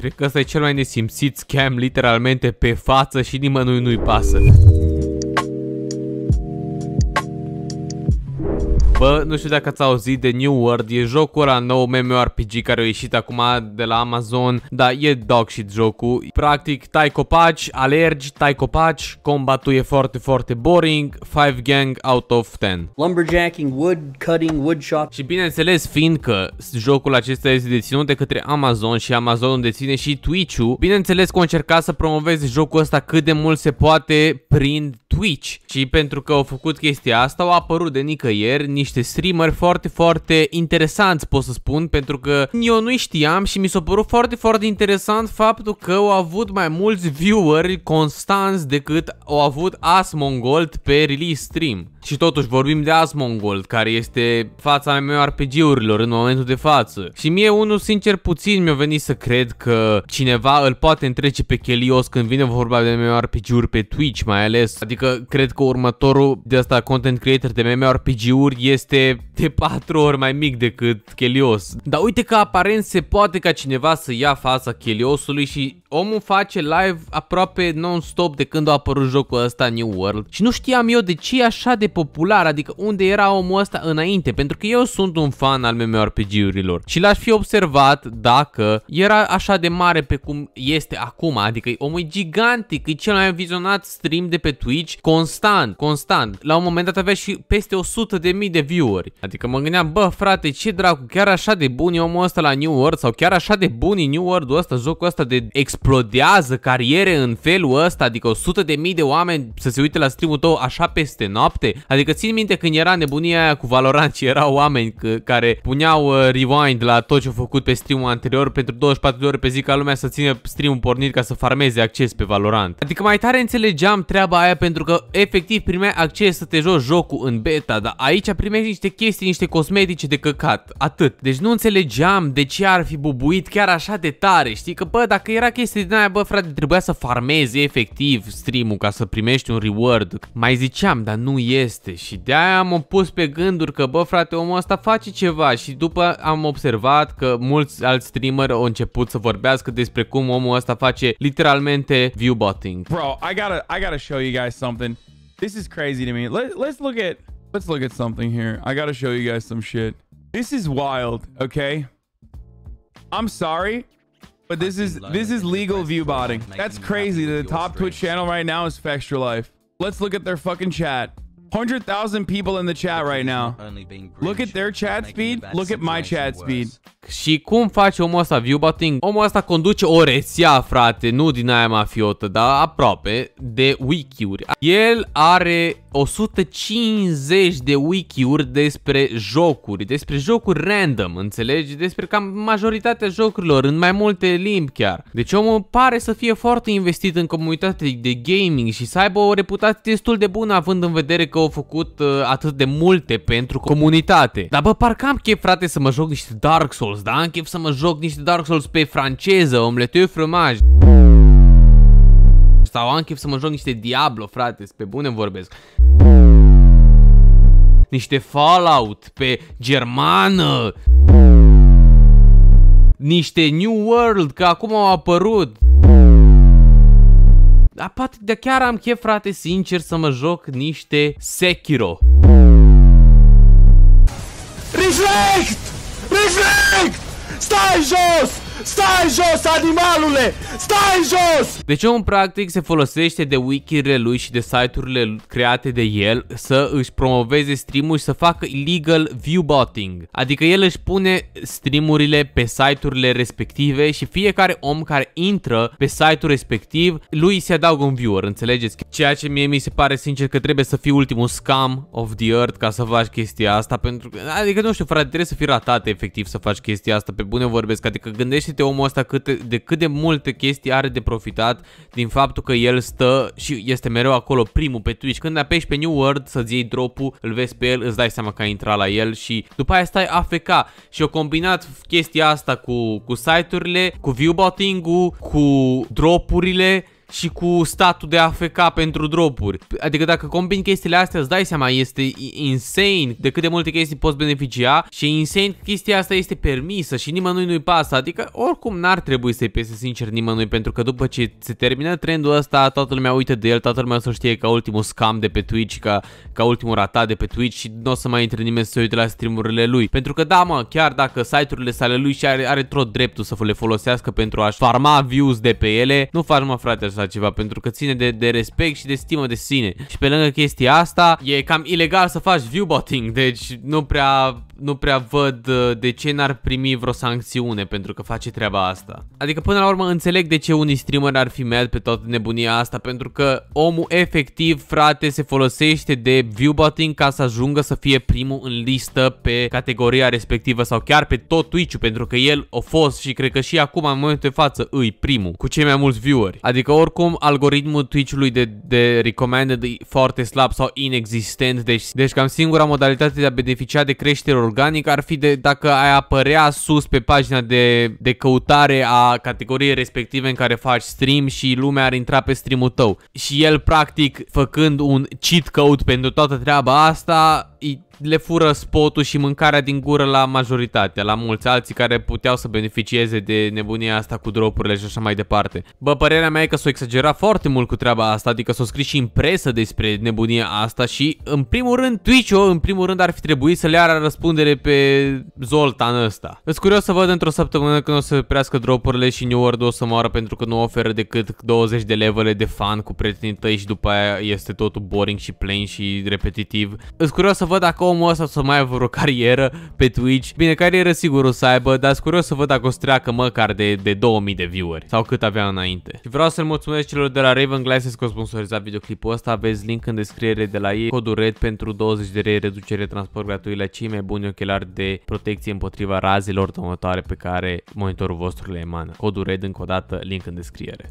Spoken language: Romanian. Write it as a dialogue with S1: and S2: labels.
S1: Cred că ăsta e cel mai nesimțit scam literalmente pe față și nimănui nu-i pasă. Bă, nu știu dacă ați auzit de New World, e jocul ăla nou MMORPG care a ieșit acum de la Amazon, da, e dog shit jocul. Practic, tai copaci, alergi, tai copaci, combatul e foarte, foarte boring, 5 gang out of 10.
S2: Lumberjacking, wood cutting, wood shop.
S1: Și bineînțeles, fiindcă jocul acesta este deținut de către Amazon și Amazon deține și Twitch-ul, bineînțeles că au încercat să promoveze jocul ăsta cât de mult se poate prin Twitch. Și pentru că au făcut chestia asta, au apărut de nicăieri niște streameri foarte, foarte interesanți, pot să spun, pentru că eu nu știam și mi s-a părut foarte, foarte interesant faptul că au avut mai mulți vieweri constanți decât au avut Asmongold pe release stream. Și totuși vorbim de Asmongold, care este fața MMORPG-urilor în momentul de față. Și mie unul sincer puțin mi-a venit să cred că cineva îl poate întrece pe Chelios când vine vorba de MMORPG-uri pe Twitch mai ales. Adică cred că următorul de asta content creator de MMORPG-uri este de 4 ori mai mic decât Chelios. Dar uite că aparent se poate ca cineva să ia fața Cheliosului și omul face live aproape non-stop de când a apărut jocul ăsta New World. Și nu știam eu de ce e așa de popular, adică unde era omul ăsta înainte, pentru că eu sunt un fan al MMORPG-urilor și l-aș fi observat dacă era așa de mare pe cum este acum, adică omul e gigantic, e cel mai vizionat stream de pe Twitch constant, constant. La un moment dat avea și peste 100 de mii de view-uri. Adică mă gândeam, bă frate, ce dracu, chiar așa de bun e omul ăsta la New World sau chiar așa de bun e New World-ul ăsta, jocul ăsta de explodează cariere în felul ăsta, adică 100 de mii de oameni să se uite la streamul tău așa peste noapte. Adică țin minte când era nebunia aia cu Valorant și erau oameni care puneau uh, rewind la tot ce au făcut pe streamul anterior pentru 24 de ore pe zi ca lumea să țină streamul pornit ca să farmeze acces pe Valorant. Adică mai tare înțelegeam treaba aia pentru că efectiv primeai acces să te joci jocul în beta, dar aici primeai niște chestii, niște cosmetice de căcat, atât. Deci nu înțelegeam de ce ar fi bubuit chiar așa de tare, știi? Că bă, dacă era chestia din aia, bă frate, trebuia să farmezi efectiv streamul ca să primești un reward. Mai ziceam, dar nu este și de aia am pus pe gânduri că bă frate, omul ăsta face ceva și după am observat că mulți alți streameri au început să vorbească despre cum omul ăsta face literalmente viewbotting.
S3: Bro, I gotta, I gotta show you guys something. This is crazy to me. Let, let's look at, let's look at something here. I gotta show you guys some shit. This is wild, okay? I'm sorry, but this is this is legal view botting. That's crazy. The top Twitch channel right now is Fextra Life. Let's look at their fucking chat. 100,000 people in the chat right now. Look at their chat speed. Look at my chat speed.
S1: Și cum face omul ăsta viewbotting? Omul ăsta conduce o rețea, frate, nu din aia mafiotă, dar aproape, de wiki-uri. El are 150 de wiki-uri despre jocuri, despre jocuri random, înțelegi? Despre cam majoritatea jocurilor, în mai multe limbi chiar. Deci omul pare să fie foarte investit în comunitatea de gaming și să aibă o reputație destul de bună, având în vedere că au făcut uh, atât de multe pentru comunitate. Dar bă, parcă am chef, frate, să mă joc niște Dark Souls, da? Am chef să mă joc niște Dark Souls pe franceză, omleteu fromaj. Sau am chef să mă joc niște Diablo, frate, pe bune vorbesc. Niște Fallout pe germană. Niște New World, că acum au apărut. Dar poate de chiar am chef, frate, sincer, să mă joc niște Sekiro.
S4: Reflect! Reflect! Stai jos! Stai jos, animalule! Stai jos!
S1: Deci omul practic se folosește de wiki-urile lui și de site-urile create de el să își promoveze stream și să facă illegal viewbotting. Adică el își pune streamurile pe site-urile respective și fiecare om care intră pe site-ul respectiv, lui se adaugă un viewer, înțelegeți? Ceea ce mie mi se pare sincer că trebuie să fii ultimul scam of the earth ca să faci chestia asta pentru că, adică nu știu frate, trebuie să fii ratat efectiv să faci chestia asta, pe bune vorbesc, adică gândește gândește-te omul ăsta cât, de cât de multe chestii are de profitat din faptul că el stă și este mereu acolo primul pe Twitch. Când apeși pe New World să-ți iei drop-ul, îl vezi pe el, îți dai seama că ai intrat la el și după aia stai AFK și o combinat chestia asta cu, cu site-urile, cu viewbotting-ul, cu drop-urile și cu statul de AFK pentru dropuri. Adică dacă combini chestiile astea, îți dai seama, este insane de cât de multe chestii poți beneficia și e insane că chestia asta este permisă și nimănui nu-i pasă. Adică oricum n-ar trebui să-i pese sincer nimănui pentru că după ce se termină trendul ăsta, toată lumea uită de el, toată lumea o să știe ca ultimul scam de pe Twitch, ca, ca ultimul ratat de pe Twitch și nu o să mai intre nimeni să se uite la streamurile lui. Pentru că da mă, chiar dacă site-urile sale lui și are, are tot dreptul să le folosească pentru a-și farma views de pe ele, nu faci mă frate așa ceva pentru că ține de, de respect și de stimă de sine. Și pe lângă chestia asta, e cam ilegal să faci viewbotting, deci nu prea nu prea văd uh, de ce n-ar primi vreo sancțiune pentru că face treaba asta. Adică până la urmă înțeleg de ce unii streamer ar fi mad pe toată nebunia asta pentru că omul efectiv, frate, se folosește de viewbotting ca să ajungă să fie primul în listă pe categoria respectivă sau chiar pe tot Twitch-ul pentru că el a fost și cred că și acum în momentul de față îi primul cu cei mai mulți vieweri. Adică oricum algoritmul Twitch-ului de, de recommended e foarte slab sau inexistent deci, deci cam singura modalitate de a beneficia de creștere organic ar fi de dacă ai apărea sus pe pagina de, de căutare a categoriei respective în care faci stream și lumea ar intra pe streamul tău. Și el practic făcând un cheat code pentru toată treaba asta le fură spotul și mâncarea din gură la majoritatea, la mulți alții care puteau să beneficieze de nebunia asta cu dropurile și așa mai departe. Bă, părerea mea e că s-o exagera foarte mult cu treaba asta, adică s-o scris și în presă despre nebunia asta și în primul rând Twitch-o, în primul rând ar fi trebuit să le ia răspundere pe Zoltan ăsta. Îs curios să văd într-o săptămână când o să prească dropurile și New World o să moară pentru că nu oferă decât 20 de levele de fan cu prietenii tăi și după aia este totul boring și plain și repetitiv. Îs curios să văd dacă omul ăsta să mai aibă vreo carieră pe Twitch. Bine, carieră sigur o să aibă, dar sunt curios să văd dacă o să treacă măcar de, de 2000 de vieweri sau cât avea înainte. Și vreau să-l mulțumesc celor de la Raven Glasses că au sponsorizat videoclipul ăsta. Aveți link în descriere de la ei. Codul RED pentru 20 de lei reducere transport gratuit la cei mai buni ochelari de protecție împotriva razelor dăunătoare pe care monitorul vostru le emană. Codul RED încă o dată, link în descriere.